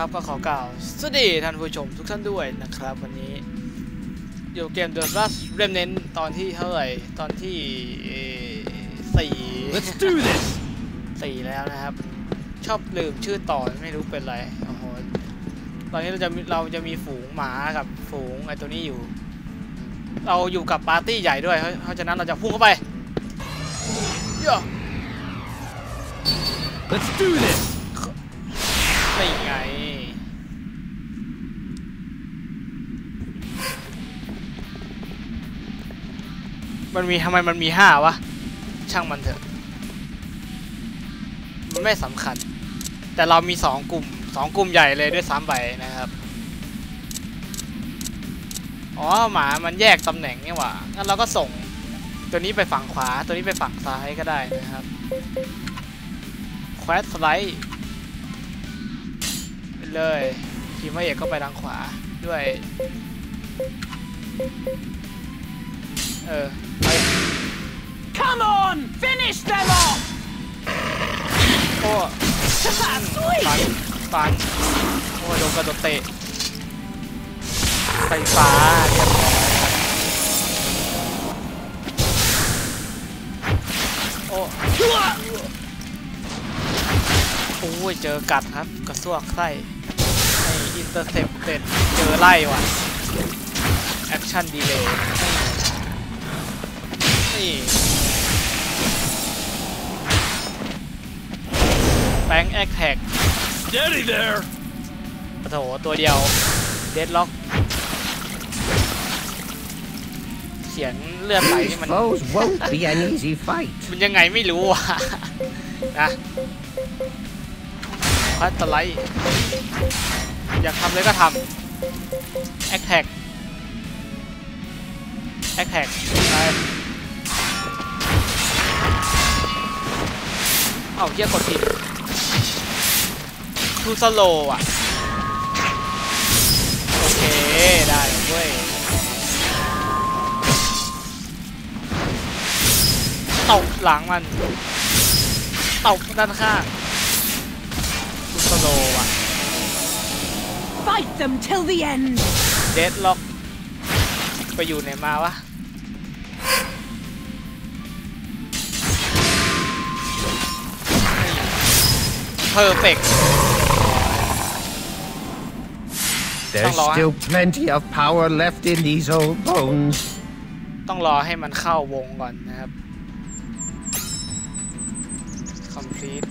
นะครับก็ขอกล่าวสวัสดีท่านผู้ชมทุกท่านด้วยนะครับ วันนี้อยู่เกม The Last Remnant ตอนที่เท่าไหร่ตอนที่สี่ Let's do this! สี่แล้วนะครับ ชอบลืมชื่อตอนไม่รู้เป็นไรโอ้โหตอนนี้เราจะเราจะมีฝูงหมากับฝูงไอตัวนี้อยู่ เราอยู่กับปาร์ตี้ใหญ่ด้วยเพราะฉะนั้นเราจะพุ่งเข้าไปโย่ Let's do this! มันมีทำไมมันมีห้าวะ ช่างมันเถอะ มันไม่สำคัญ แต่เรามีสองกลุ่มสองกลุ่มใหญ่เลยด้วยซ้ำไปนะครับ อ๋อหมามันแยกตำแหน่งนี่หว่า งั้นเราก็ส่งตัวนี้ไปฝั่งขวา ตัวนี้ไปฝั่งซ้ายก็ได้นะครับแควสสไลด์ไปเลยทีมพระเอกก็ไปทางขวาด้วย เออ Come on! Finish them off! โอ้ปันปันโอ้โดนกระโดดเตะไฟฟ้าเรียบร้อยครับโอ้โอ้ยเจอกัดครับกระซวกไส้ไอ intercepted เจอไล่ว่ะ action ดีเลยนี่ flank attack Steady there! โอ้โหตัวเดียว deadlock เสียงเลือดไหล These นี่มัน foes won't be an easy fight. มันยังไงไม่รู้อะนะพัดสไลด์อยากทำเลยก็ทำ attack attack ไปเอ้าเฮียกดผิด ทูสโลอะ โอเค ได้เว้ยตบหลังมันตบด้านข้างทูสโลอะ Fight them till the end! เดดล็อกไปอยู่ไหนมาวะเพอร์เฟก There's Hello, still plenty of power left in these old bones. ต้องรอให้มันเข้าวงก่อนนะครับ complete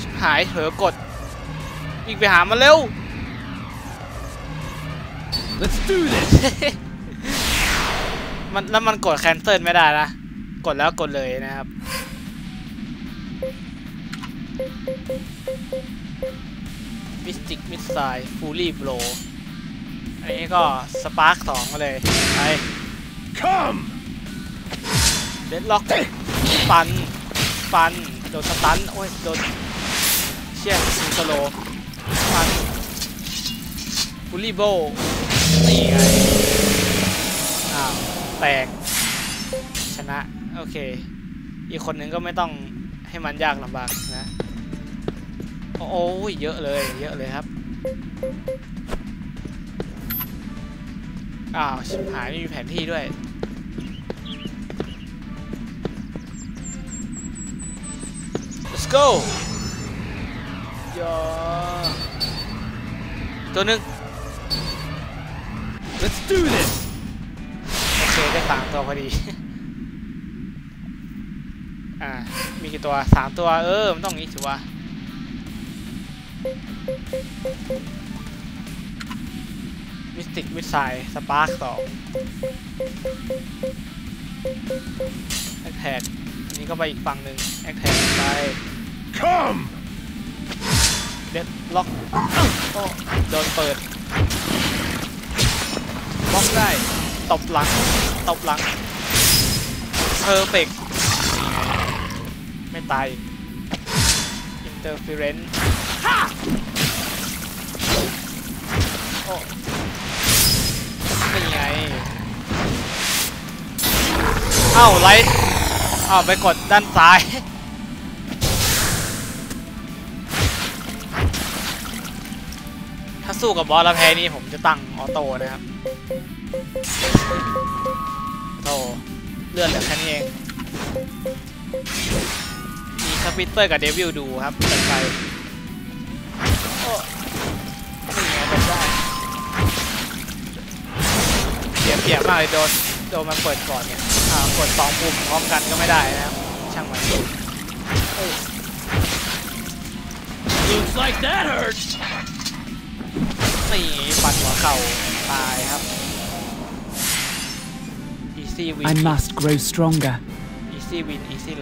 ชิบหายเผลอกดวิ่งไปหามันเร็ว Let's do this! มันแล้วมันกด cancel ไม่ได้นะ กดแล้วกดเลยนะครับ Mystic Missile Fully Blow อันนี้ก็ Spark 2มาเลยไป Come! deadlock ฟันฟันโดน stun โอ้ยโดนเชี่ยซิงสโลฟัน Fully Blowนี่ไงอ้าวแตกชนะ โอเค อีกคนนึงก็ไม่ต้องให้มันยากลำบากนะ โอ้ยเยอะเลยเยอะเลยครับอ้าวชิบหายไม่มีแผนที่ด้วย let's go ยาตัวหนึ่ง Let's do this! โอเคได้สามตัวพอดี อ่า มีกี่ตัวสามตัว เออ มันต้องอย่างนี้ถือว่า Mystic Missile Spark สอง attackอันนี้ก็ไปอีกฝั่งหนึ่ง attack ไป Come! deadlock โอ้โดนเปิดบล็อกได้ตบหลังตบหลัง perfect ไม่ตาย interfere โอ้นี่ไงall right เอ้าไปกดด้านซ้ายสู้กับบอสแล้วแพ้นี่ผมจะตั้ง auto นะครับโอ้เลื่อนเหลือแค่นี้เองมี spitter กับ devil ดูครับเปิดไฟโอ้นี่ไงหลบได้เสียเปรียบมากเลยโดนโดนมันเปิดก่อนเนี่ยอ่ากดสองปุ่มพร้อมกันก็ไม่ได้นะครับช่างมันเอ้ย Looks like that hurts. นี่ฟันหัวเข่าตายครับ easy win I must grow stronger. easy win easy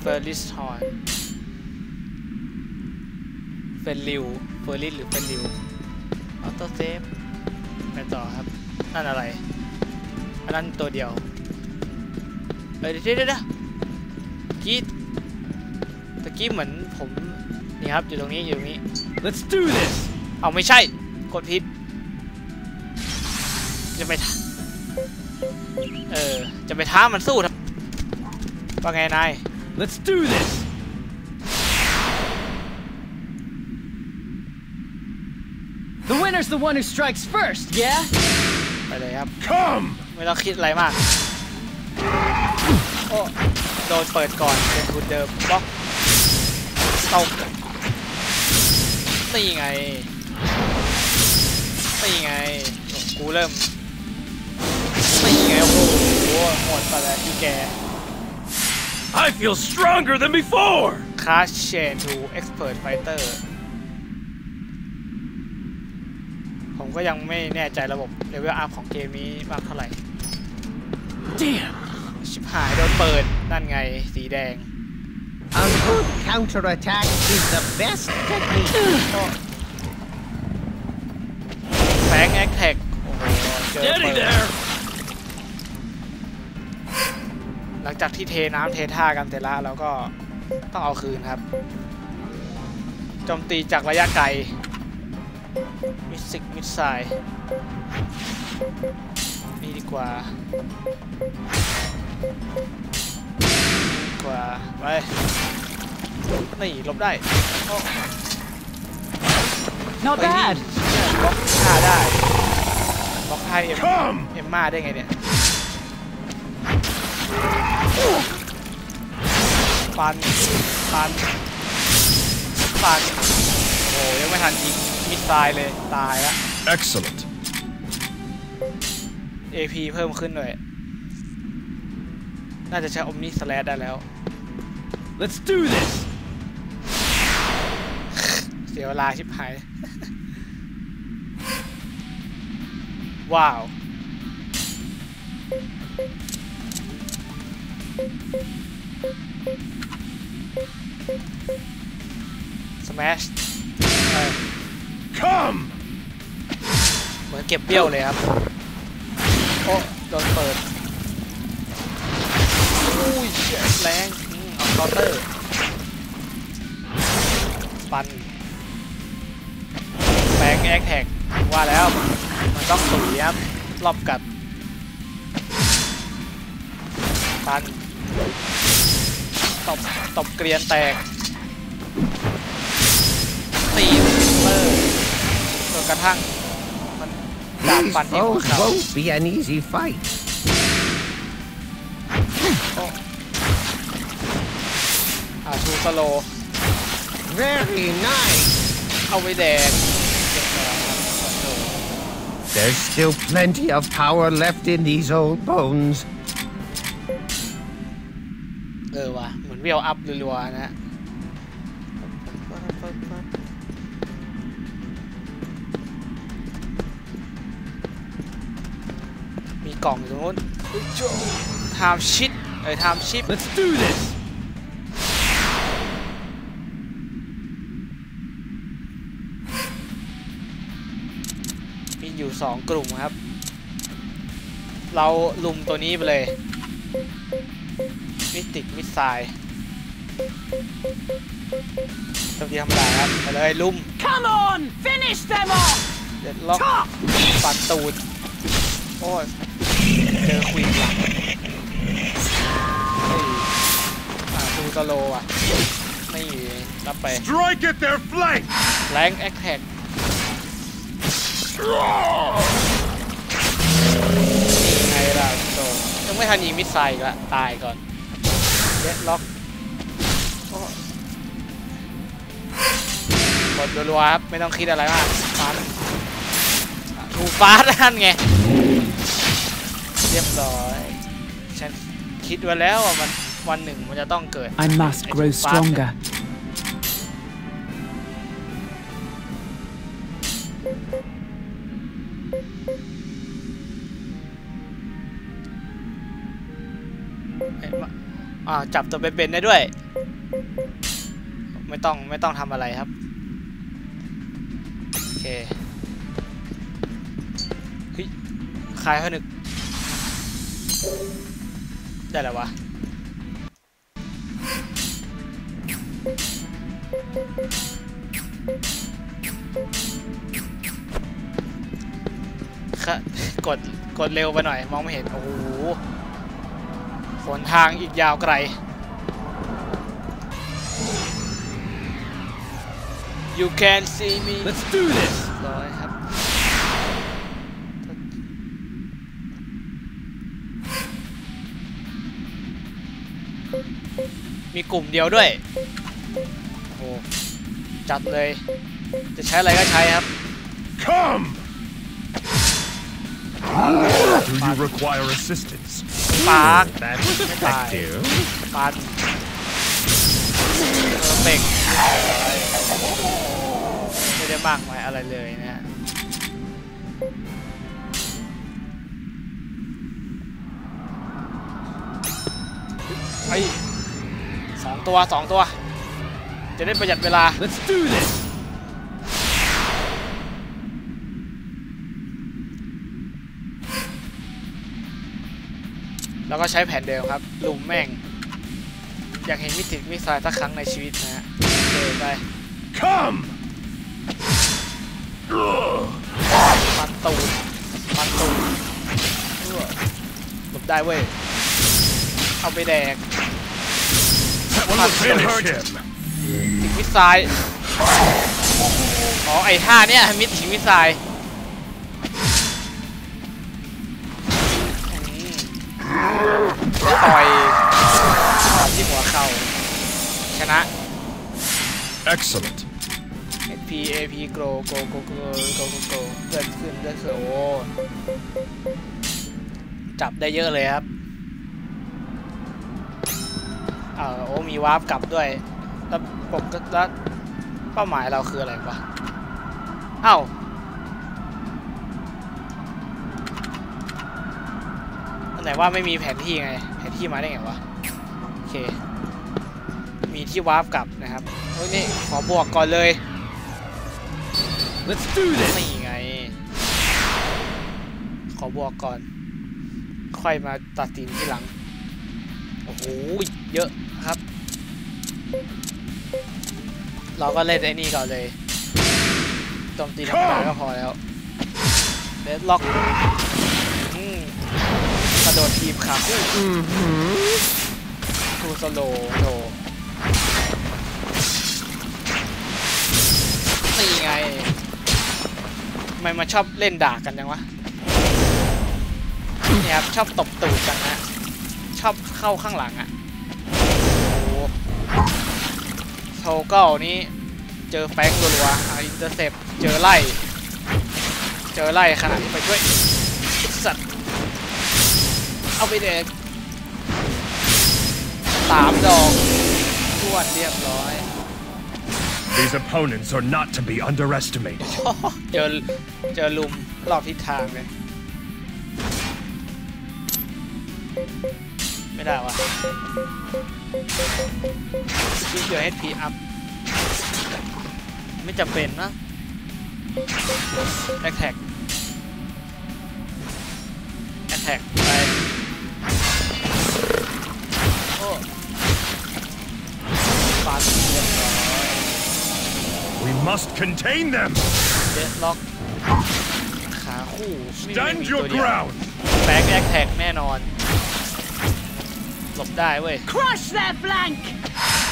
light f e r r i s horn เฟนริวเฟอร์ริสหรือเฟนริว auto save ไปต่อครับ นั่นอะไร อันนั้นตัวเดียวเอ้ยเดี๋ยวเดี๋ยวเดี๋ยวเมื่อกี้ตะกี้เหมือนผม นี่ครับ อยู่ตรงนี้ อยู่ตรงนี้ Let's do this. เอาไม่ใช่ กดผิด จะไปท้าเออ จะไปท้ามันสู้ทำว่าไงนาย Let's do this. The winner's the one who strikes first, yeah? ไปเลยครับ Come. ไม่ต้องคิดอะไรมากโอ้โดนเปิดก่อนเป็นคุณเดิมบล็อกตกนี่ไงนี่ไงโอ้กูเริ่มนี่ไงโอ้โหหมดไปแล้วที่แก I feel stronger than before. Crash Chain to Expert Fighter ผมก็ยังไม่แน่ใจระบบเลเวลอัพของเกมนี้มากเท่าไหร่ Damn. ชิบหายโดนเปิด นั่นไงสีแดง A good counterattack is the best technique. flank attack โอ้โหเจอ Steady เปิด หลังจากที่เทน้ำเทท่ากันเสร็จแล้วเราก็ต้องเอาคืนครับโจมตีจากระยะไกล Mystic Missile นี่ดีกว่าดีกว่าไปนี่หลบได้โอ้ Not เฮ้ย bad. บล็อกท่าได้บล็อกท่าเอ็ม Come. เอ็มมาได้ไงเนี่ย ฟัน ฟัน ฟัน โอ้ยังไม่ทันยิง missile เลย ตายละ Excellent. AP เพิ่มขึ้นเลยน่าจะใช้อมนิสแลดได้แล้ว Let's do this. เสียเวลาชิบหาย ว้าว สแมช Come. เหมือนเก็บเบี้ยวเลยครับ โอ้โดนเปิดอุ้ยเชี่ยแรงอืมเอาเคาน์เตอร์ปันแบงแอคแท็กว่าแล้ว มันต้องตุ๋ยครับรอบกัดปัน ตบ ตบเกรียนแตก ตีเตอร์จนกระทั่ง มันดาบ These ฟันที่หัว foes เข่า won't be an easy fight. อ่าชูสโล Very nice. เอาไว้แดงเก็บแล้วครับโอ้โห There's still plenty of power left in these old bones. เหมือนเวลอัพรัวๆนะฮะมีกล่องอยู่ตรงนู้น time shift เอ้ย time shift Let's do this. มีอยู่สองกลุ่มครับ เรารุมตัวนี้ไปเลย Mystic Missile ตัวที่ธรรมดาครับไปเลยรุม Come on! Finish them off! deadlockฟันตูดโอ้ยเจอควีนหลังเฮ้ยอ่าดู slow อะนี่รับไป Strike at their flank! flank attack นี่ไงล่ะโตยังไม่ทันยิง missile อีกละตายก่อน deadlock ดรัวๆครับไม่ต้องคิดอะไรมากฟันถูกฟาดนั่นไงเรียบร้อยฉันคิดไว้แล้วว่ามันวันหนึ่งมันจะต้องเกิด I must grow stronger. เห็นปะอ่าจับตัวเป็นๆได้ด้วย ไม่ต้องไม่ต้องทำอะไรครับโอ เคเฮ้ยคลายเขานึก ได้แล้ววะค่ะกด กดเร็วไปหน่อย มองไม่เห็น โอ้โหหนทางอีกยาวไกล You can see me Let's do this! ร้อยครับ มีกลุ่มเดียวด้วย โอ้ จัดเลย จะใช้อะไรก็ใช้ครับ Come! Do you require assistance? ปาก That's effective. ปันเพอร์เฟก ไม่ได้มากมายอะไรเลยนะฮะไอ้ยสองตัวสองตัว จะได้ประหยัดเวลา Let's do this! แล้วก็ใช้แผนเดิมครับรุมแม่ง อยากเห็น Mystic Missile สักครั้งในชีวิตนะฮะเดินไป Come! ฟันตูดฟันตูดเอื้อหลบได้เว้ย เอาไปแดก That one will finish him! ถิง missile อ๋อไอ้ท่าเนี้ย Mystic Missileอืมแล้วต่อย ชนะ Excellent. P A P grow go go go go go go เลื่อนขึ้นเลื่อนขึ้นโอ้จับได้เยอะเลยครับเออโอ้มีวาร์ปกลับด้วย แล้วปกแล้วเป้าหมายเราคืออะไรวะเอ้าอันไหนว่าไม่มีแผนที่ไง แผนที่มาได้ไงวะ โอเค มีที่วาร์ปกลับนะครับโอ้ยนี่ขอบวกก่อนเลย Let's do this! นี่ไง ขอบวกก่อน ค่อยมาตัดสินที่หลัง โอ้โห เยอะครับ เราก็เล่นไอ้นี่ก่อนเลยโจมตีธรรมดาก็พอแล้วเดดล็อกอืมกระโดดทีบขาคู่ทูสโลโล นี่ไงทำไมมาชอบเล่นด่ากันจังวะเนี่ยครับชอบตบตูดกันนะชอบเข้าข้างหลังอะ่ะโอ้โหโทกิลนี้เจอแฟงรัวๆอายินเตอร์เซปเจอไล่เจอไล่ขนาดที่ไปช่วยสัตว์เอาไปเด็กสามดอก วดเรียบร้อย These opponents are not to be underestimated. เจอเจอลุมรอบทิศทางเลยไม่ได้วะที่เจอ HP up ไม่จำเป็นนะแอ t แท็ก attack ไป must contain them! deadlock ขาคู่ไม่มี Stand มี your ตัวเดียว ground! back attack แน่นอน หลบได้เว้ย Crush their flank!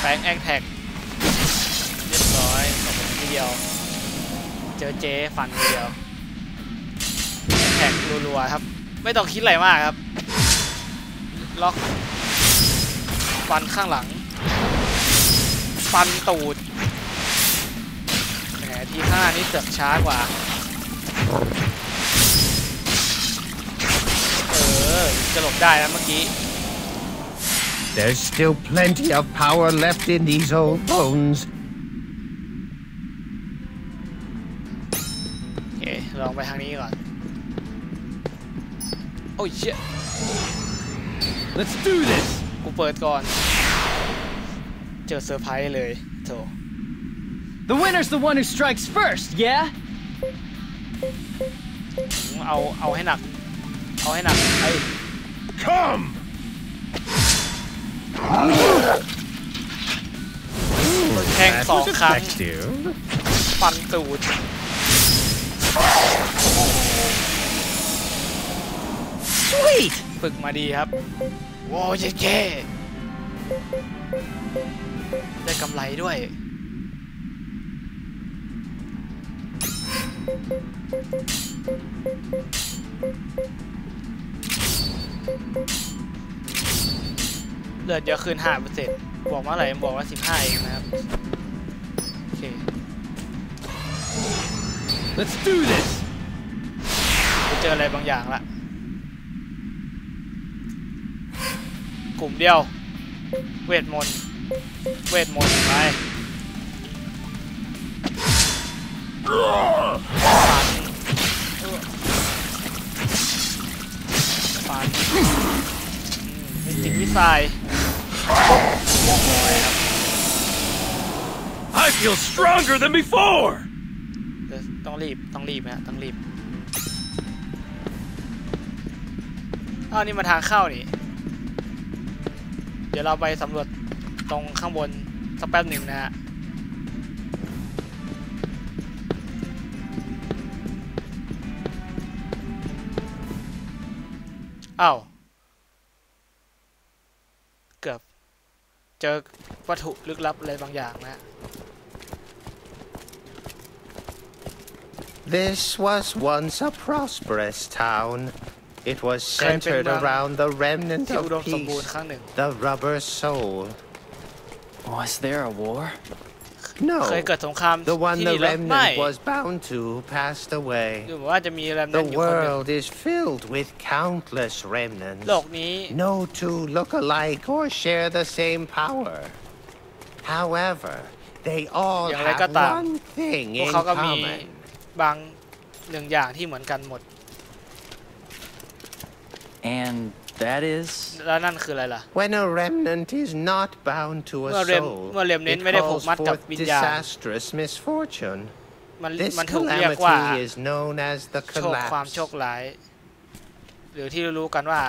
back attack เดียว เจอเจ๊ฟันทีเดียว attack รัวๆครับ ไม่ต้องคิดอะไรมากครับ ล็อกฟันข้างหลัง ฟันตูดแหมทีห้านี่เสือกช้ากว่า เออ จะหลบได้นะเมื่อกี้ There's still plenty of power left in these old bones. โอเคลองไปทางนี้ก่อน โอ้ยเชี่ย Let's do this. กูเปิดก่อน เจอเซอร์ไพรส์เลยโถ The winner's the one who strikes first, yeah? เอาเอาให้หนักเอาให้หนักไอ้ Come! แทงสองครั้ง Effective. ฟันตูด Sweet! ฝึกมาดีครับโว้ยเจ๊ได้กำไรด้วย เลือดเยอะขึ้น5%บอกว่าอะไรบอกว่า15เองนะครับ โอเค Let's do this. ไปเจออะไรบางอย่างละ กลุ่มเดียว เวทมนต์ เวทมนต์ไป ฟันฟันอืมเป็นจิตวิสัย I feel stronger than before! เดี๋ยวต้องรีบ ต้องรีบนะต้องรีบอ้าวนี่มาทางเข้านี่ เดี๋ยวเราไปสำรวจตรงข้างบนสักแป๊บหนึ่งนะฮะ อ้าว เกือบ เจอวัตถุลึกลับอะไรบางอย่างนะฮะ This was once a prosperous town. It was Kaya centered pinag- around the remnant ที่อุดม of สมบูรณ์ peace, ครั้งหนึ่ง the rubber soul. Was there a war? เคย No, เกิดสงคราม the one ที่ the นี่แล้วไม่ remnant was bound to passed away. ดูเหมือนว่าจะมีแรมนั้ The นอยู่คนหนึ่ง world is filled with countless remnants. โลกนี้ No two look alike or share the same power. However, they all อย่างไร have ก็ตาม one thing พวก in เขาก็มี common. บางหนึ่งอย่างที่เหมือนกันหมด And that is? แล้วนั่นคืออะไรล่ะ When a remnant is not bound to a เมื่อเรม soul, เมื่อเรมเน้น it ไม่ได้ผูก calls มัดกับ forth วิญญาณ disastrous misfortune. มัน This มันถูกเรียกว่า calamity is known as the โชคความโชค collapse. ร้าย หรือที่รู้กันว่า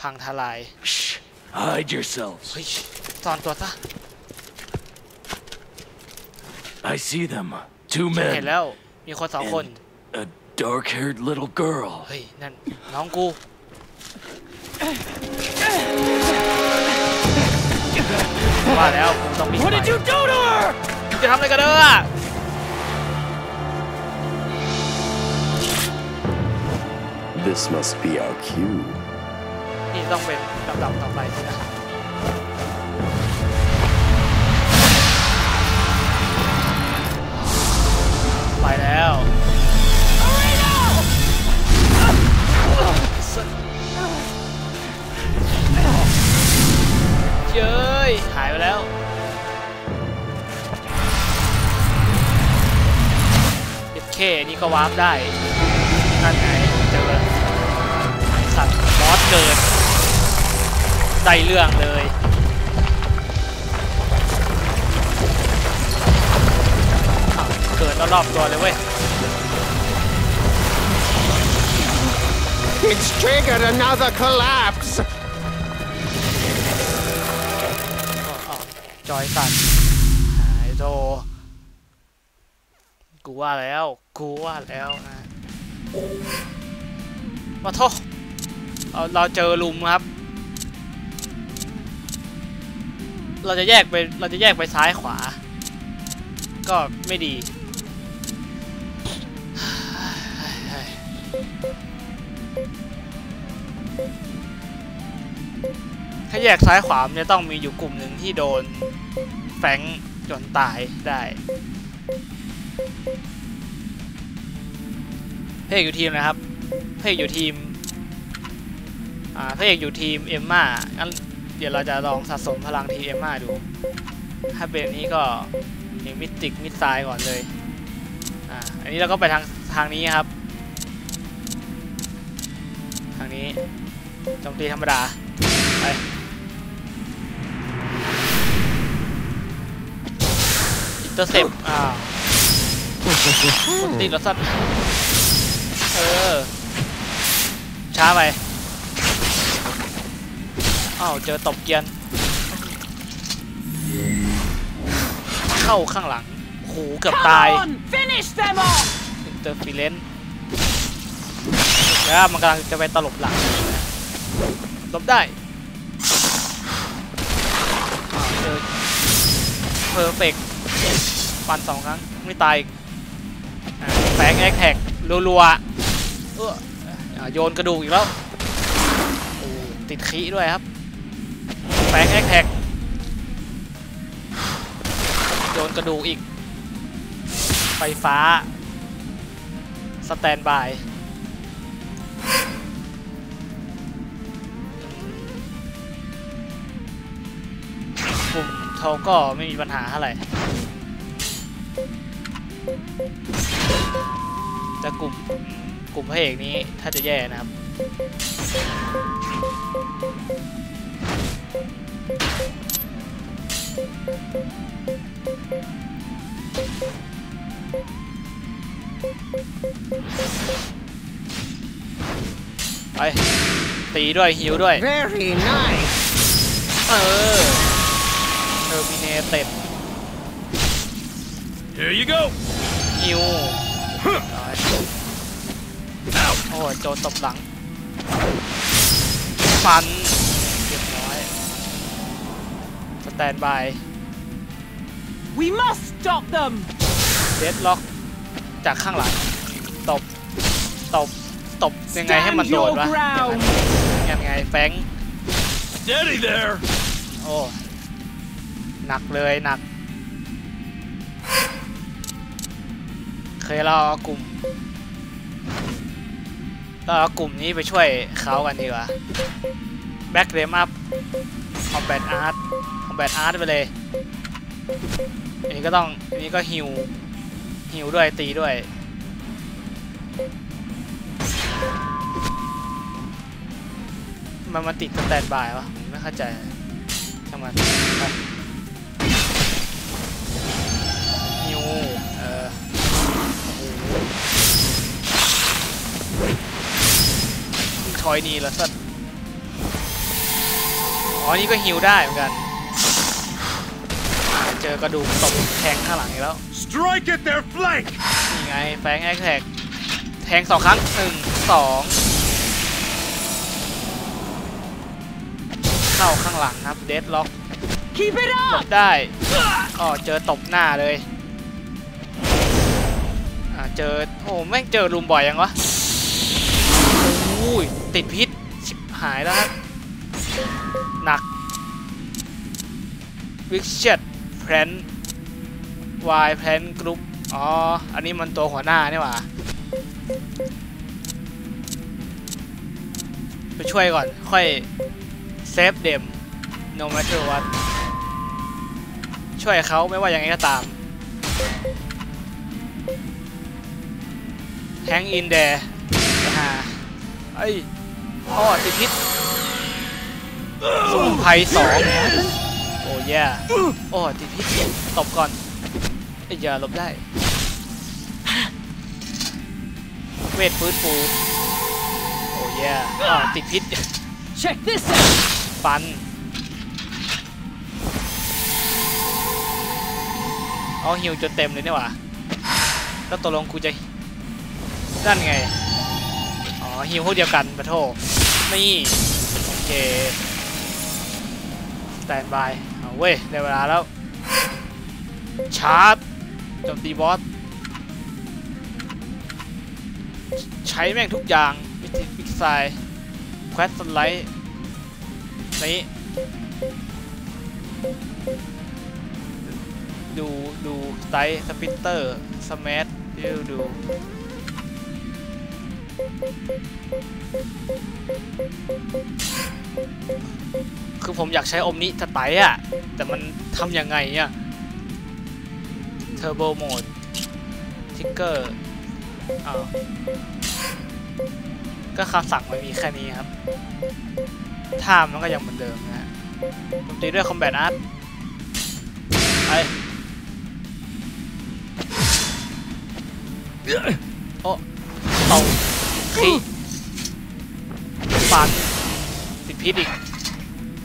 พังทลาย Shh! Hide yourselves. เฮ้ยซ่อนตัวซะ I see them. Two เห็น men แล้ว มีคนสองคน and a dark-haired little girl. เฮ้ย นั่น น้องกู ว่าแล้วกูต้องมี What did you do to her? จะทำอะไรกันเด้อ This must be our cue. นี่ต้องเป็นลำดับต่อไปสินะไปแล้ว เย้ยหายไปแล้ว เอ็ดเคนี่ก็วาร์ปได้นั่นไงเจอสัตว์บอสเกิดได้เรื่องเลยเกิดรอบๆตัวเลยเว้ย It's triggered another collapse. จอยสั่นหายโทกูว่าแล้วกูว่าแล้วนะมาโทษเราเราเจอลุมครับ เราจะแยกไปเราจะแยกไปซ้ายขวา ก็ไม่ดี ถ้าแยกซ้ายขวามจะต้องมีอยู่กลุ่มหนึ่งที่โดนแฟงจนตายได้พระเอกอยู่ทีมนะครับพระเอกอยู่ทีมอ่าพระเอกอยู่ทีมเอ็มม่างั้นเดี๋ยวเราจะลองสะสมพลังทีมเอ็มม่าดู ถ้าเป็นนี้ก็มีมิติกมิดไซก่อนเลยอ่าอันนี้เราก็ไปทางทางนี้ครับ ทางนี้โจมตีธรรมดาไป อินเตอร์เซปอ้าวติดรถสัตว์เออ ช้าไปอ้าวเจอตบเกียน เข้าข้างหลังโอ้โหเกือบ Come ตาย on! Finish them off! interfere แล้วมันกำลังจะไปตลบหลังหลบได้อ่าเจอ perfect ฟันสองครั้งไม่ตายอีก flank attack รัวๆเออโยนกระดูกอีกแล้วติดขี้ด้วยครับ flank attackโยนกระดูกอีก ไฟฟ้า สแตนบายกลุ่มเขาก็ไม่มีปัญหาเท่าไร แต่กลุ่มกลุ่มพระเอกนี้ถ้าจะแย่นะครับ ไป ตีด้วยฮิวด้วย Very nice. เออ terminated Here you go. heal ร้อยโอ้ยโดนตบหลัง ฟันเรียบร้อย stand by We must stop them! deadlockจากข้างหลัง ตบ ตบ ตบ ยังไงให้มัน Stand โดน your วะ ground! ยังไงแฟง Steady there. โอ้ หนักเลยหนัก เคยเราเอากลุ่มเราเอากลุ่มนี้ไปช่วยเขากันดีกว่าแบ็กเรมอัพคอมแบทอาร์ตคอมแบทอาร์ตไปเลย อันนี้ก็ต้อง อันนี้ก็ฮิวฮิวด้วยตีด้วย มันมาติดสแตนบายวะผมไม่เข้าใจช่างมันไปฮิวเออ โอ้โหทอยนี่แล้วสัตว์อ๋อนี่ก็ฮิวได้เหมือนกันอ่าเจอกระดูกตบแทงข้างหลังอีกแล้ว Strike at their flank. นี่ไงแฟงแอคแท็กแทงสองครั้งหนึ่งสองเข้าข้างหลังครับเดดล็อก Keep it หล up! บได้อ๋อเจอตบหน้าเลยอ่า เจอโอ้แม่งเจอลุมบ่อยยังวะโอ้ยติดพิษชิบหายแล้วครับหนักวิกเชตแพลนวายแพลนกรุ๊ปอ๋อ อันนี้มันตัวหัวหน้านี่หว่า ไปช่วยก่อน ค่อยเซฟเดม no matter what ช่วยเขาไม่ว่ายังไงก็ตาม hang in there ไปหาไอ้ยอ้อติดพิษสมุนไพรสองโอ้แย่โอ้ติดพิษตบก่อนไอ้ยอย่าหลบได้ เวทฟื้นฟู โอ้แย่อ้าวติดพิษ Check this out! ฟันเอาฮิวจนเต็มเลยนี่หว่าแล้วตกลงกูจะ นั่นไง อ๋อฮิวพวกเดียวกันปะโทนี่ โอเคสแตนบายเอาเว้ยได้เวลาแล้ว ชาร์จจมตีบอส ใช้แม่งทุกอย่างวิธีวิกไซแควสสไลด์นี้ดู ดู สไตล์สปิตเตอร์สแมทดูดู คือผมอยากใช้อมนี้สไตล์อะแต่มันทำยังไงอะเทอร์โบโหมดทิกเกอร์อ้าวก็คำสั่งมันมีแค่นี้ครับท่ามันก็ยังเหมือนเดิมนะฮะผมตีด้วยคอมแบทอาร์ตไปโอ้เอา ขี้ฟันติดพิษอีก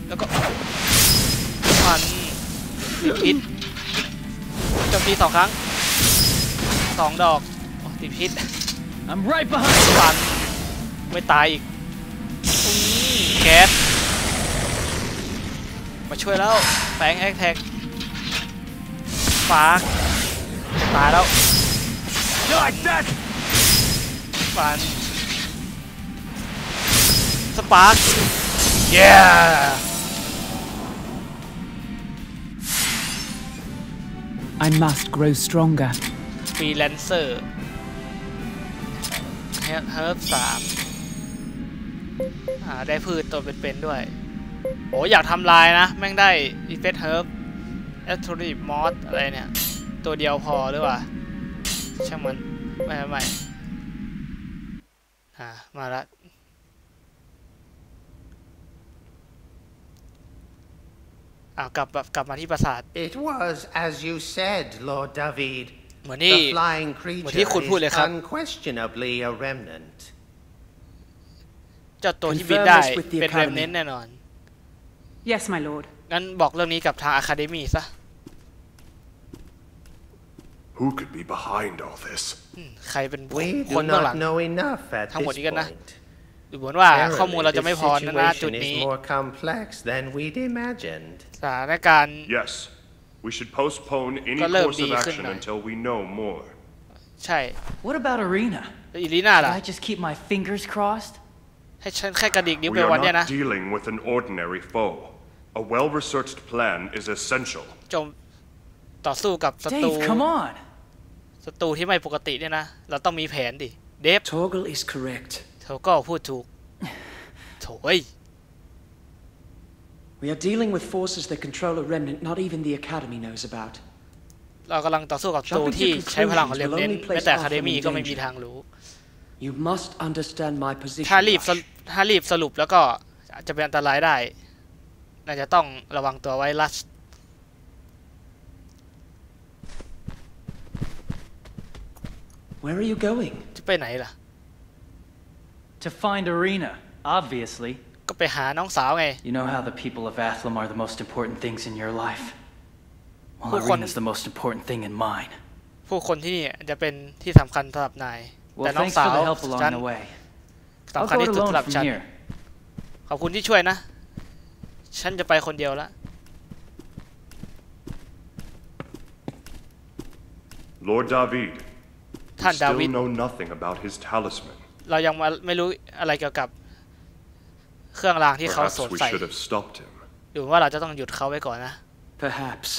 แล้วก็ฟันติดพิษโจมตีสองครั้งสองดอกโอ้ติดพิษ I'm right behind you. ฟันไม่ตายอีกอื้อแก๊สมาช่วยแล้วแฝงแอคแท็กฟาร์กตายแล้ว Like that! ฟัน สปาร์กเย้ I must grow stronger. ฟรีแลนเซอร์เฮิร์บสามอ่าได้พืชตัวเป็นๆด้วย โอ้อยากทำลายนะ แม่งได้อีเฟสเฮิร์บแอสโทรีมอสอะไรเนี่ย ตัวเดียวพอหรือเปล่า ช่างมัน ไม่ไม่ไม่อ่า มาละ อ่ากลับแบบกลับมาที่ปราสาท It was as you said, Lord David. เหมือนที่ The flying เหมือน creature ที่คุณพูดเลย is ครับ unquestionably a remnant. เจ้าตัวที่บินได้ Confirm this with the เป็นเรม Academy เน้นแน่นอน Yes, my lord. งั้นบอกเรื่องนี้กับทางอะคาเดมีซะ Who could be behind all this? อืมใครเป็น We คน do เบื้องหลัง not know enough at ทั้งหมด this นี้กันนะ point. ดูเหมือนว่าข้อมูล Apparently, เราจะไม่ this พอนะนะจุด situation นี้ is more complex than we'd imagined. สถานการณ์ Yes, we should postpone any Có lợm course đi of ขึ้น action หน่อย until we know more. ใช่ What about Arena? แล้วอีลีน่า Should ล่ะ I just keep my fingers crossed? ให้ฉันแค่กระดิกนิ้ว We ไป are วันเนี้ยนะ not dealing with an ordinary foe. A well-researched plan is essential. จมต่อสู้กับศัตรู Dave, come on. ศัตรูที่ไม่ปกติเนี่ยนะ เราต้องมีแผนดิเดฟ Torgal is correct. เธอก็พูดถูกโถย We are dealing with forces that control a remnant not even the Academy knows about. เรากำลังต่อสู้กับศัตรูที่ใช้พลังของเลมเน้นแม้แต่อะคาเดมีก็ไม่มีทางรู้ You must understand my position. ถ้ารีบส Rush. รุปถ้ารีบสรุปแล้วก็อาจจะเป็นอันตรายได้น่าจะต้องระวังตัวไว้ลัช Where are you going? จะไปไหนล่ะ To find Arena, obviously. ก็ไปหาน้องสาวไง You know how the people of Athlam are the most important things in your life? Well, Who con- Arena's the most important thing in mine. ผู้คนที่นี่จะเป็นที่สำคัญสำหรับนาย แต่ Well, น้อง thanks สา for ว the help ฉัน along the way. สำ I'll คัญ go ที่ it สุด alone สำหรับ from ฉัน here. ขอบคุณที่ช่วยนะ ฉันจะไปคนเดียวละ Lord David, we ท่านดา still วิด know nothing about his talisman. เรายังมาไม่รู้อะไรเกี่ยวกับเครื่องรางที่เขา Perhaps สวม we ใส่ should have stopped him. ดูว่าเราจะต้องหยุดเขาไว้ก่อนนะ Perhaps.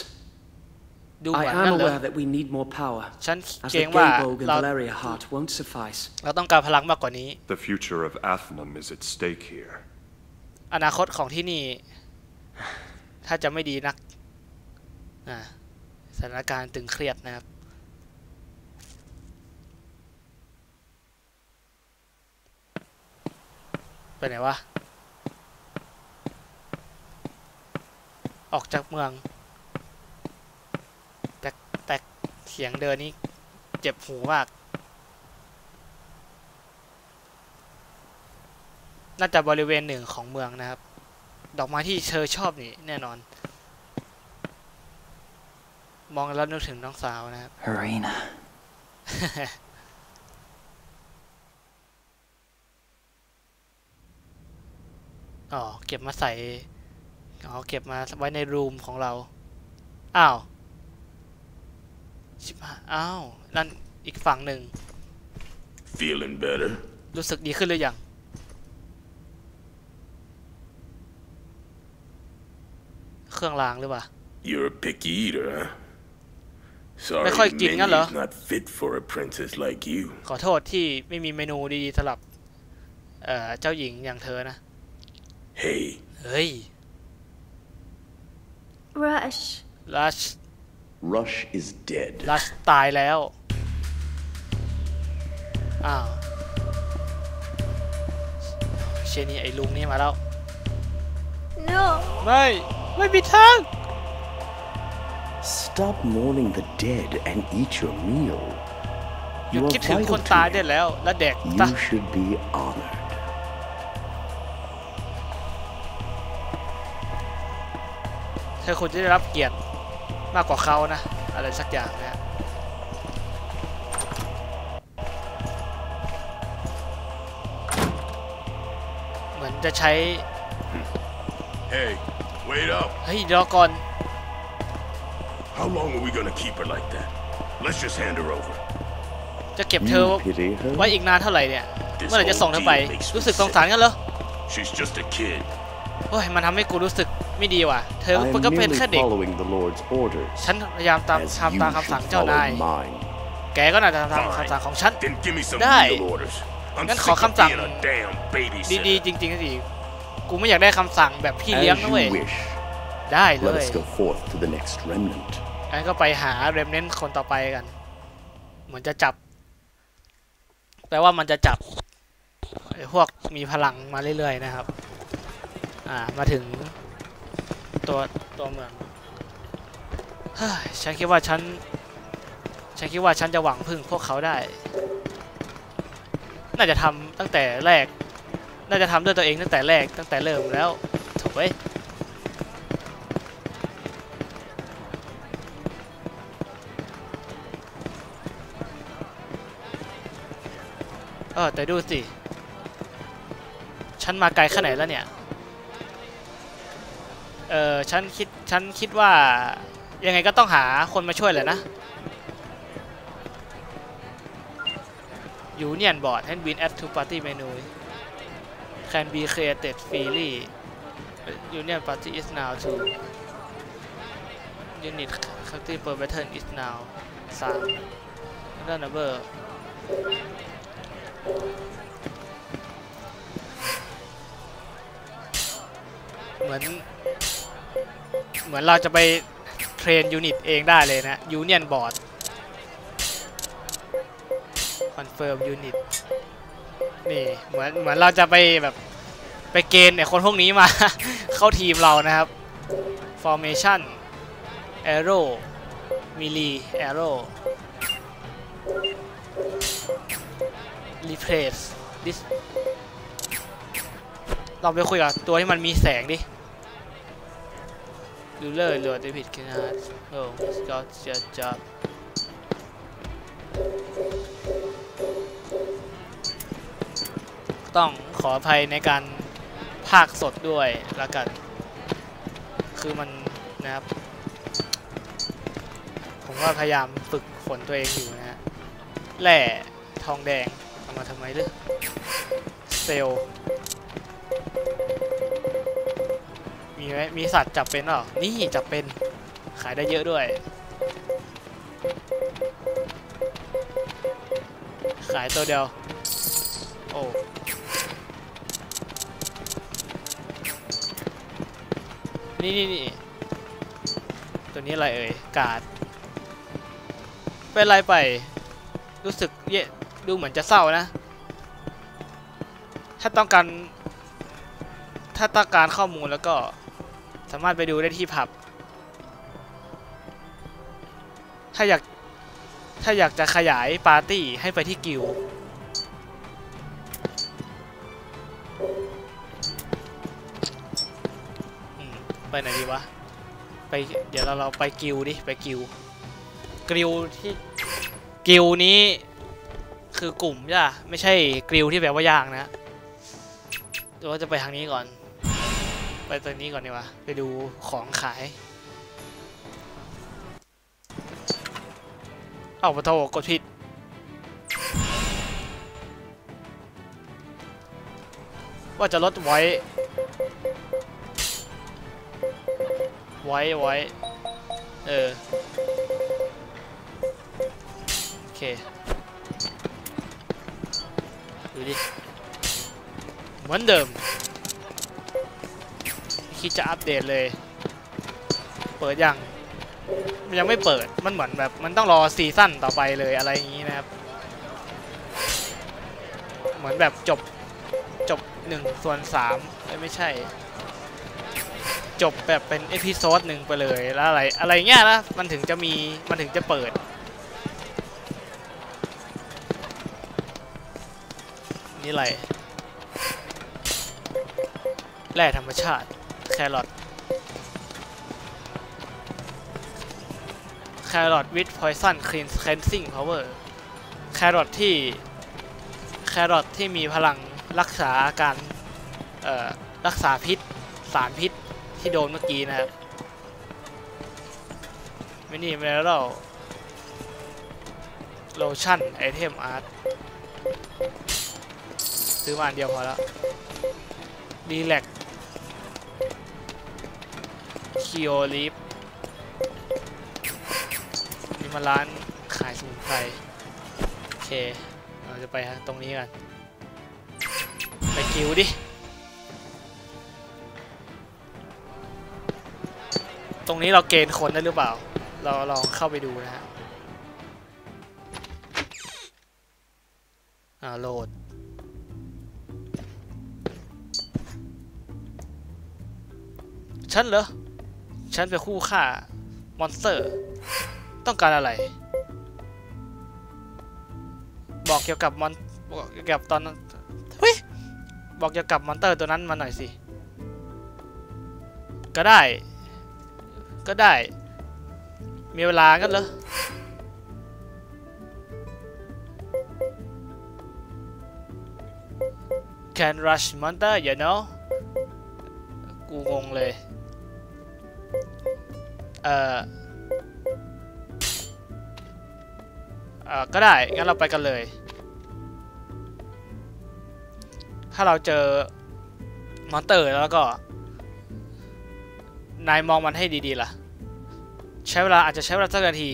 ดูเห I มือน am นั่นเลย aware that we need more power, ฉัน as เกร the งว่า Gaebog and เรา Valeria Heart won't suffice. เราต้องการพลังมากกว่านี้ The future of Athenum is at stake here. อนาคตของที่นี่ ถ้าจะไม่ดีนักอ่าสถานการณ์ตึงเครียดนะครับ ไป ไหนวะ ออกจากเมือง แต่แต่เสียงเดินนี้เจ็บหูมาก น่าจะบริเวณหนึ่งของเมืองนะครับ ดอกไม้ที่เธอชอบนี่แน่นอน มองแล้วนึกถึงน้องสาวนะครับ Arena. อ๋อ เก็บมาใส่ อ๋อ เก็บมาไว้ในรูมของเรา อ้าว ชิบหายอ้าว นั่นอีกฝั่งหนึ่ง Feeling better? รู้สึกดีขึ้นหรือยัง เครื่องรางหรือเปล่า You're a picky eater, huh? Sorry, ไม่ค่อยกินงั้นเหรอ menu's not fit for a princess like you. ขอโทษที่ไม่มีเมนูดีๆสำหรับเอ่อเจ้าหญิงอย่างเธอนะ Hey, เฮ้ย Rush. ลัช Rush is dead. ลัชตายแล้ว อ้าว เชยนี่ไอ้ลุงนี่มาแล้ว No. ไม่ ไม่มีทาง Stop mourning the dead and eat your meal. หยุด You are คิดถึงคน vital ตาย to ได้ me. แล้ว และเด็กตะ You should be honored. เธอควรจะได้รับเกียรติมากกว่าเขานะ อะไรสักอย่างเนะเหมือนจะใช้ Hey, wait up. เฮ้ยรอก่อน How long are we gonna keep her like that? Let's just hand her over. จะเก็บเธอ You pity her? ไว้อีกนานเท่าไหร่เนี่ย เมื่อไหร่จะส่งเธอไป รู้สึกสงสารกันเหรอ She's just a kid. โอ้ยมันทำให้กูรู้สึก ไม่ดีว่ะ เธอ I'm ก็เป็น merely แค่เด็ก following the Lord's orders. ฉันพยายามตาม As ทำตาม you คำสั่ง should เจ้านาย follow mine. แกก็น่าจะทำตามคำสั่งของฉัน Then give me some Đây. real orders. I'm Ngắn sick khó of khăm rằng being a damn ดี babysitter. ๆจริงๆสิ กูไม่อยากได้คำสั่งแบบพี่เลี้ยง As นะ you เว้ย wish. ได้เล Let ย us go forth to the next remnant. งั้นก็ไปหาเรมเน้นคนต่อไปกัน เหมือนจะจับ แปลว่ามันจะจับไอ้พวกมีพลังมาเรื่อยๆนะครับ อ่า มาถึง ตัวตัวเมืองฉันคิดว่าฉัน ฉันคิดว่าฉันจะหวังพึ่งพวกเขาได้ น่าจะทำตั้งแต่แรก น่าจะทำด้วยตัวเองตั้งแต่แรกตั้งแต่เริ่มแล้วถูกไหมเออแต่ดูสิ ฉันมาไกลแค่ไหนแล้วเนี่ย ออฉันคิดฉันคิดว่ายังไงก็ต้องหาคนมาช่วยแหละนะ Union board has been add to party menu can be created freely Union party is now to unit country per pattern is now 3 Run number เหมือน เหมือนเราจะไป train unit เองได้เลยนะ union board confirm unit นี่เหมือนเหมือนเราจะไปแบบไปเกณฑ์เนี่ยคนพวกนี้มา เข้าทีมเรานะครับ formation arrow melee arrow replace this ลองไปคุยกับตัวที่มันมีแสงดิ ดูเลยหรือจะผิดขนาดโอ้ก็จะจับต้องขออภัยในการภาคสดด้วยละกัน คือมันนะครับ ผมก็พยายามฝึกฝนตัวเองอยู่นะฮะแร่ทองแดงเอามาทำไมเลือเซล มีไหมมีสัตว์จับเป็นเปล่านี่จับเป็นขายได้เยอะด้วย ขายตัวเดียว โอ้นี่นี่นี่ตัวนี้อะไรเอ่ยกาดเป็นไรไป รู้สึกเยะดูเหมือนจะเศร้านะ ถ้าต้องการ ถ้าต้องการข้อมูลแล้วก็ามารถไปดูได้ที่ผับ ถ้าอยาก ถ้าอยากจะขยายปาร์ตี้ให้ไปที่กิลไปไหนดีวะ ไป เดี๋ยวเราเราไปกิลดิ ไป guild guild ที่กิลนี้คือกลุ่มจ้ะไม่ใช่ grill ที่แบบว่าย่างนะเดี๋ยวว่าจะไปทางนี้ก่อน ไปตรงนี้ก่อนดีกว่า ไปดูของขาย เอาปะโทกดผิด ว่าจะลดไว้ ไว้ไว้ เออ โอเค ดูดิ เหมือนเดิม คิดจะอัปเดตเลย เปิดยังยังไม่เปิดมันเหมือนแบบมันต้องรอ season ต่อไปเลยอะไรอย่างนี้นะครับ เหมือนแบบจบจบหนึ่งส่วนสามไม่ใช่ จบแบบเป็น episode หนึ่งไปเลยแล้วอะไรอะไรเงี้ยนะมันถึงจะมีมันถึงจะเปิดนี่อะไรแร่ธรรมชาติ แครอทแครอท with poison clean cleansing power แครอทที่แครอทที่มีพลังรักษาอาการเอ่อรักษาพิษ สารพิษที่โดนเมื่อกี้นะครับมินิเมอรัลโลชั่นไอเทมอาร์ตซื้อมาอันเดียวพอแล้วดีแลก คิโอลิฟนี่มาร้านขายสมุนไพรโอเค เราจะไปตรงนี้กัน ไปคิวดิตรงนี้เราเกณฑ์คนได้หรือเปล่า เราลองเข้าไปดูนะฮะอ่าโหลด ฉันเหรอ ฉันเป็นผู้ฆ่า monster ต้องการอะไร บอกเกี่ยวกับ mon บอกเกี่ยวกับตอนนั้นเฮ้ยบอกเกี่ยวกับ monster ตัวนั้นมาหน่อยสิ ก็ได้ ก็ได้ มีเวลากันเหรอ Can rush monster you know กูงงเลย เอ่อเอ่อก็ได้ งั้นเราไปกันเลย ถ้าเราเจอมอนเตอร์แล้วก็ นายมองมันให้ดีๆล่ะ ใช้เวลาอาจจะใช้เวลาสักนาที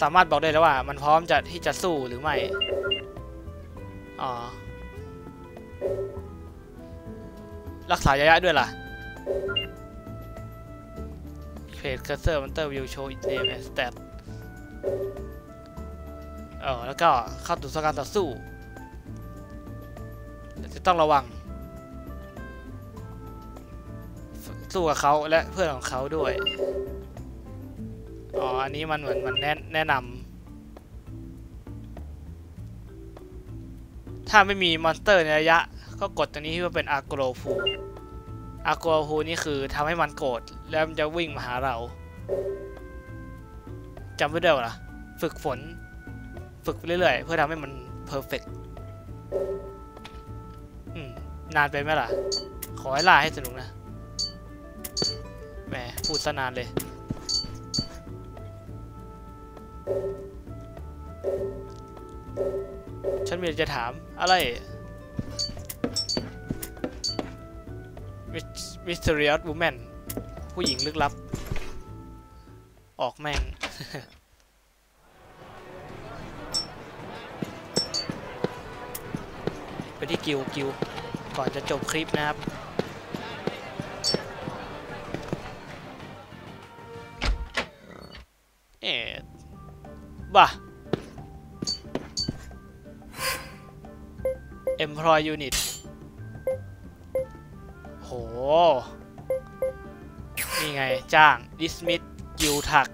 สามารถบอกได้แล้วว่า มันพร้อมจะที่จะสู้หรือไม่ อ๋อ รักษาระยะด้วยล่ะ เพจ cursor monster will show its name and stat เออแล้วก็เข้าสู่การต่อสู้ จะต้องระวัง สู้กับเขาและเพื่อนของเขาด้วย อ๋อ อันนี้มันเหมือนมันแนะแนะนำถ้าไม่มี monster ในระยะ ก็กดตัวนี้ที่ว่าเป็น aggro ฟู aggro ฟูนี่คือทำให้มันโกรธแล้วมันจะวิ่งมาหาเราจำไว้ด้วยล่ะ ฝึกฝน ฝึกไปเรื่อยๆ เพื่อทำให้มันเพอร์เฟกอืมนานไปไหมล่ะ ขอให้ล่าให้สนุกนะ แหม พูดซะนานเลย ฉันมีอะไรจะถามอะไร Mysterious Woman ผู้หญิงลึกลับ ออกแม่ง ไปที่กิวกิว ก่อนจะจบคลิปนะครับ เอ๊ะบ้า Employ Unit จ้าง Dismiss กิวถัก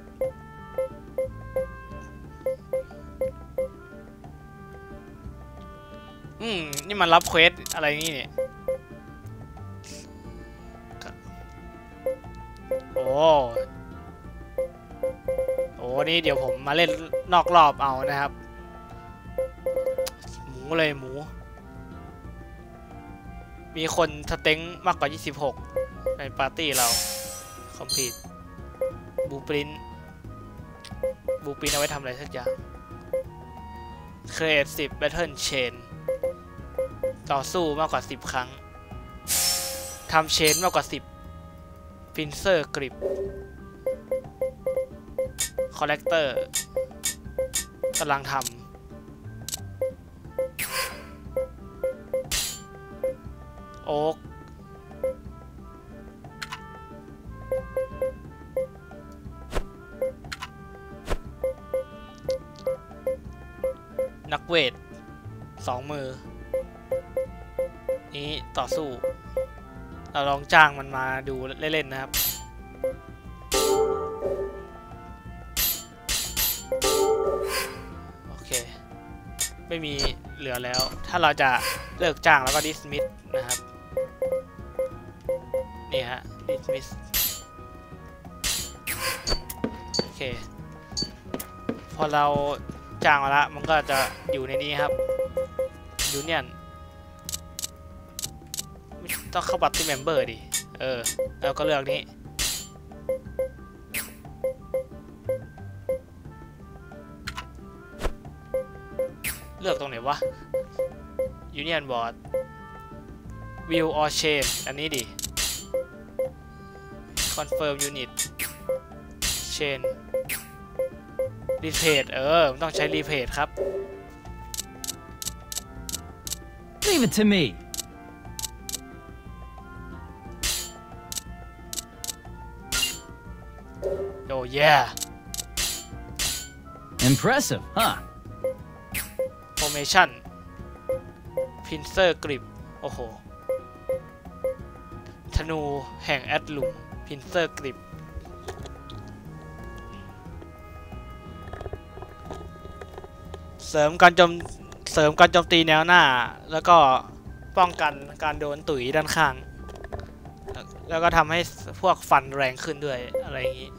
อืม นี่มันรับเควสอะไรนี่เนี่ย โอ้ โอ้นี่เดี๋ยวผมมาเล่นนอกรอบเอานะครับ หมูเลยหมู มีคน strength มากกว่า 26 ในปาร์ตี้เรา complete blueprint blueprint เอาไว้ทำอะไรสักอย่าง Create 10 Battle Chain ต่อสู้มากกว่า10ครั้งทำ chain มากกว่า10 Pincer Grip Collector กำลังทำโอ๊ก ทสองมือ นี้ต่อสู้ เราลองจ้างมันมาดูเล่น ๆ นะครับ โอเค ไม่มีเหลือแล้ว ถ้าเราจะเลิกจ้างแล้วก็ dismiss นะครับ นี่ฮะ dismiss โอเค พอเรา จ้างมาละมันก็จะอยู่ในนี้ครับ union ต้องเข้าบัตรที่ member ดิ เออ แล้วก็เลือกนี้ เลือกตรงไหนวะ Union Board View or Change อันนี้ดิ Confirm Unit Change Repeat เออมันต้องใช้ Repeat ครับ Leave it to me. โอ้ yeah Impressive, huh? formation pincer grip โอ้โหธนูแห่งแอดลุม pincer grip เเสริมการโจมเสริมการโจมตีแนวหน้า แล้วก็ป้องกันการโดนตุ๋ยด้านข้าง แล้วก็ทำให้พวกฟันแรงขึ้นด้วยอะไรอย่างนี้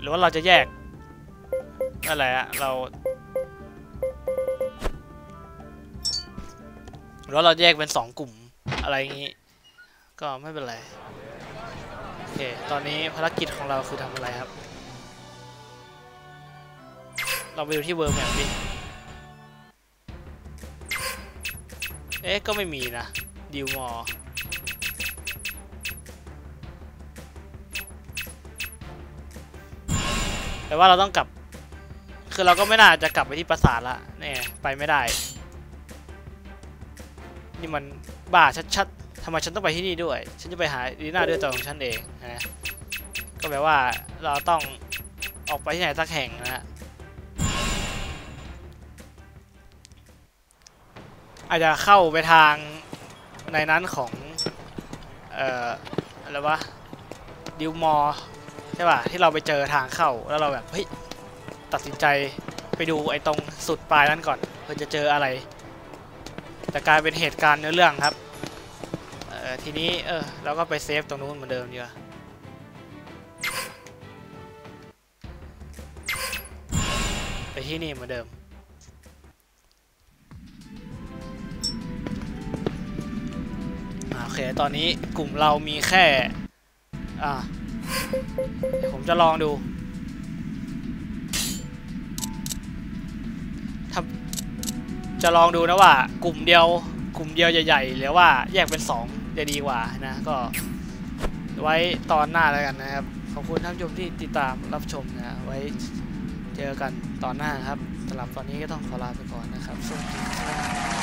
หรือว่าเราจะแยกอะไรอะเราหรือว่าเราแยกเป็นสองกลุ่มอะไรอย่างนี้ ก็ไม่เป็นไร เค ตอนนี้ภารกิจของเราคือทำอะไรครับ เราไปดูที่ world map ดิเอ๊ะ ก็ไม่มีนะ ดิวมอแต่ว่าเราต้องกลับ คือเราก็ไม่น่าจะกลับไปที่ปราสาทละเนี่ยไปไม่ได้ นี่มันบ้าชัดๆ ทำไมฉันต้องไปที่นี่ด้วย ฉันจะไปหาดีน่าด้วยตัวของฉันเองนะก็แปลว่าเราต้องออกไปที่ไหนสักแห่งนะฮะอาจจะเข้าไปทางในนั้นของ เอ่ออะไรวะดิวมอใช่ป่ะที่เราไปเจอทางเข้าแล้วเราแบบเฮ้ยตัดสินใจไปดูไอ้ตรงสุดปลายนั้นก่อนเพื่อจะเจออะไร แต่กลายเป็นเหตุการณ์เนื้อเรื่องครับ ทีนี้เออเราก็ไปเซฟตรงนู้นเหมือนเดิมดีกว่าไปที่นี่เหมือนเดิม โอเค ตอนนี้กลุ่มเรามีแค่ อ่าผมจะลองดูถ้าจะลองดูนะว่ากลุ่มเดียวกลุ่มเดียวใหญ่ๆหรือว่าแยกเป็นสอง จะดีกว่านะก็ไว้ตอนหน้าแล้วกันนะครับ ขอบคุณท่านผู้ชมที่ติดตามรับชมนะไว้เจอกันตอนหน้าครับสำหรับตอนนี้ก็ต้องขอลาไปก่อนนะครับสวัสดี